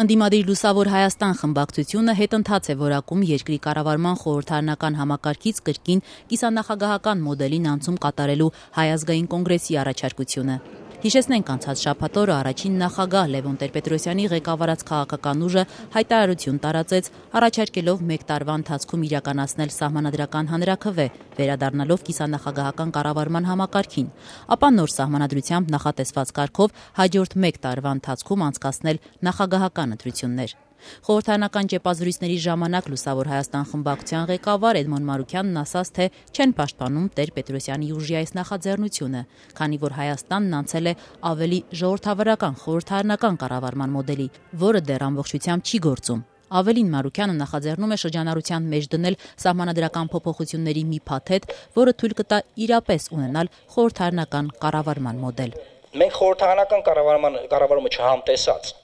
Ընդդիմադիր լուսավոր Հայաստան խմբակցությունը հետընթաց է որակում երկրի կառավարման խորհրդարանական համակարգից կրկին կիսանախագահական մոդելին անցում կատարելու Հայ ազգային կոնգրեսի առաջարկությունը։ Հիշեցնենք անցած շաբաթ օրը առաջին նախագահ Լևոն Տեր-Պետրոսյանի ղեկավարած քաղաքական ուժը հայտարարություն տարածեց, առաջարկելով 1 տարվա ընթացքում իրականացնել սահմանադրական հանրաքվե, վերադառնալով կիսանախագահական կառավարման համակարգին, ապա նոր սահմանադրությամբ նախատեսված կարգով հաջորդ 1 տարվա ընթացքում անցկացնել նախագահական ընտրություններ։ Խորհրդարանական ճեպազրույցների ժամանակ Լուսավոր Հայաստան խմբակցության ղեկավար Էդմոն Մարուկյանն ասաց, թե չեն պաշտպանում Տեր-Պետրոսյանի ուժի այս նախաձեռնությունը, քանի որ Հայաստանն անցել է ավելի ժողովրդավարական խորհրդարանական կառավարման մոդելի, որը դեռ ամբողջությամբ չի գործում։ Ավելին Մարուկյանը նախաձեռնում է շրջանառության մեջ դնել սահմանադրական փոփոխությունների մի փաթեթ, որը թույլ կտա իրապես ունենալ խորհրդարանական կառավարման մոդել։ Մենք խորհրդարանական կառավարման կառավարումը չհամտեսած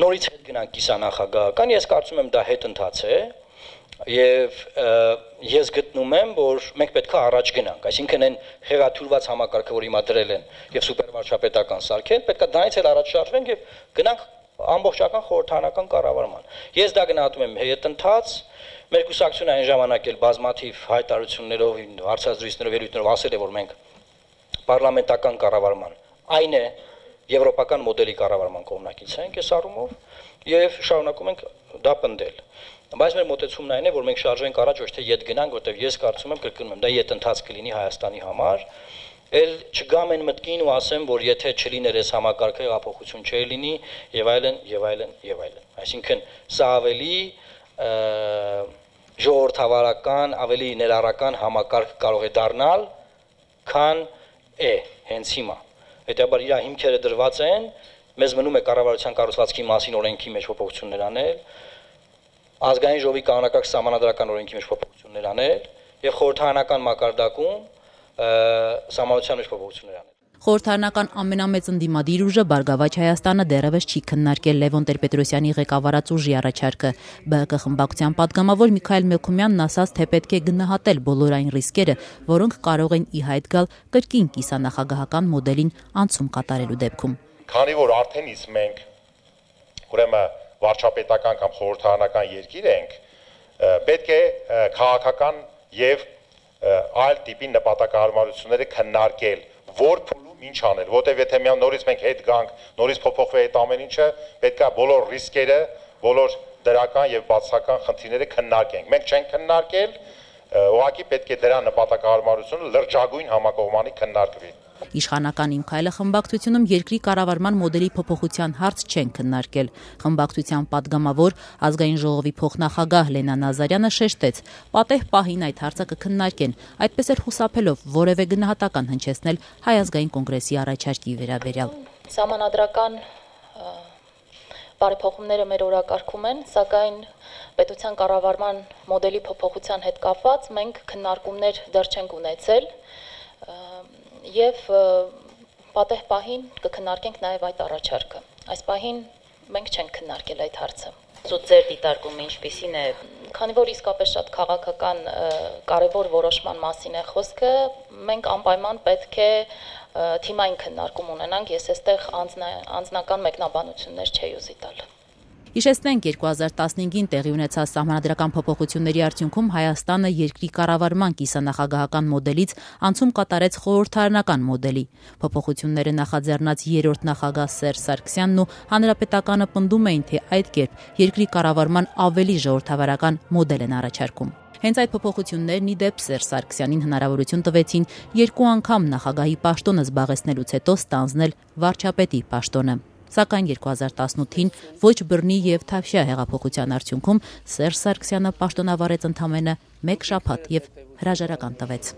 նորից հետ գնանք կիսանախագահական, ես կարծում եմ դա հետընթաց է եւ ես գտնում եմ, որ մենք պետք է առաջ գնանք, այսինքն այն խեղաթյուրված համակարգը, որ հիմա դրել են եւ սուպերվարչապետական սարքել, պետք է դրանից էլ առաջ շարժվենք եւ գնանք ամբողջական խորհրդանական կառավարման։ Ես դա գնահատում եմ հետընթաց, մեր կուսակցությունը այն ժամանակ էլ բազմաթիվ հայտարարություններով, հարցազրույցներով, ելույթներով ասել է, որ մենք պարլամենտական կառավարման այն է, եվրոպական մոդելի կառավարման կողմնակից ենք այս առումով եւ շարունակում ենք դա պնդել։ Բայց մեր մոտեցումն այն է, որ մենք շարժվենք առաջ ոչ թե յետ գնանք, որտեղ ես կարծում եմ կրկնում եմ, դա յետ ընթաց կլինի Հայաստանի համար, ել չգամ այն մտքին ու ասեմ, որ եթե չլիներ այս համակարգը հեղափոխություն չէ լինի եւ այլն եւ այլն եւ այլն։ Այսինքն սա ավելի ժողովրդավարական, ավելի ներառական համակարգ կարող է դառնալ, քան է հենց հիմա հետեւաբար իր հիմքերը դրված են, մեզ մնում է կառավարության կառուցվածքի մասին օրենքի մեջ փոփոխություններ անել, ազգային ժողովի կանոնակարգ սահմանադրական օրենքի մեջ փոփոխություններ անել եւ խորհրդարանական մակարդակում սահմանության մեջ փոփոխություններ անել խորհրդարանական ամենամեծ ընդդիմադիր ուժը Բարգավաճ Հայաստանը դեռևս չի քննարկել Լևոն Տեր-Պետրոսյանի ղեկավարած ուժի առաջարկը։ ԲՀԿ խմբակցության падգամավոր Միքայել Մելքումյանն ասաց, թե պետք է գնահատել բոլոր այն ռիսկերը, որոնք կարող են ի հայտ գալ կրկին կիսանախագահական մոդելին անցում կատարելու դեպքում։ Քանի որ արդեն իսկ մենք ուրեմն վարչապետական կամ խորհրդարանական երկիր ենք, պետք է քաղաքական եւ այլ տիպի նպատակահարմարությունները քննարկել, որ ինչ անել, որտեվ եթե միան նորից մենք հետ գանք, նորից փոփոխվի այդ ամեն ինչը, պետքա բոլոր ռիսկերը, բոլոր դրական եւ բացական խնդիրները քննարկենք։ Մենք չենք քննարկել, ուղղակի պետք է դրա նպատակահարմարությունը լրջագույն համակողմանի քննարկվի։ Իշխանական իմ քայլը խմբակցությունում երկրի կառավարման մոդելի փոփոխության հարց չեն քննարկել։ Խմբակցության падգամավոր ազգային ժողովի փոխնախագահ Լենա Նազարյանը շեշտեց. «Պատեհ պահին այդ հարցը կքննարկեն»։ Այդպես էր խուսափելով որևէ գնահատական հնչեցնել Հայ ազգային կոնգրեսի առաջարկի վերաբերյալ։ Սահմանադրական բարեփոխումները մեր օրակարգում են, սակայն պետության կառավարման մոդելի փոփոխության հետ կապված մենք քննարկումներ դեռ չենք ունեցել եւ պատեհ պահին կքննարկենք նաեւ այդ առաջարկը։ Այս պահին մենք չենք քննարկել այդ հարցը։ Ու ձեր դիտարկումը ինչպիսին է, քանի որ իսկապես շատ քաղաքական կարևոր որոշման մասին է խոսքը, մենք անպայման պետք է թիմային քննարկում ունենանք, ես այստեղ անձնական մեկնաբանություններ չէի ուզի տալ։ Հիշեցնենք 2015-ին տեղի ունեցած սահմանադրական փոփոխությունների արդյունքում Հայաստանը երկրի կառավարման կիսանախագահական մոդելից անցում կատարեց խորհրդարանական մոդելի։ Փոփոխությունները նախաձեռնած երրորդ նախագահ Սերժ Սարգսյանն ու հանրապետականը պնդում էին, թե այդ կերպ երկրի կառավարման ավելի ժողովրդավարական մոդել են առաջարկում։ Հենց այդ փոփոխություններն ի դեպ Սերժ Սարգսյանին հնարավորություն տվեցին երկու անգամ նախագահի պաշտոնը զբաղեցնելուց հետո ստանձնել վարչապետի պաշտոնը սակայն 2018-ին ոչ բռնի եւ Թավշյա հեղափոխության արդյունքում Սերժ Սարգսյանը պաշտոնավարեց ընդամենը 1 շաբաթ եւ հրաժարական տվեց։